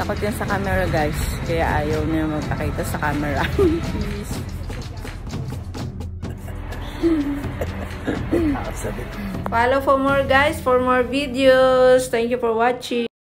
Takot yan sa camera guys. Kaya ayaw niya magpakita sa camera. Follow for more guys, for more videos. Thank you for watching.